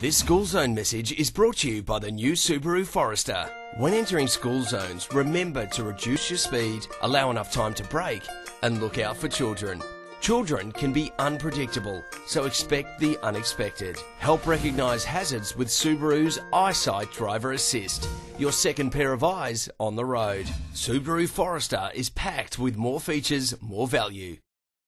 This school zone message is brought to you by the new Subaru Forester. When entering school zones, remember to reduce your speed, allow enough time to brake, and look out for children. Children can be unpredictable, so expect the unexpected. Help recognise hazards with Subaru's Eyesight Driver Assist, your second pair of eyes on the road. Subaru Forester is packed with more features, more value.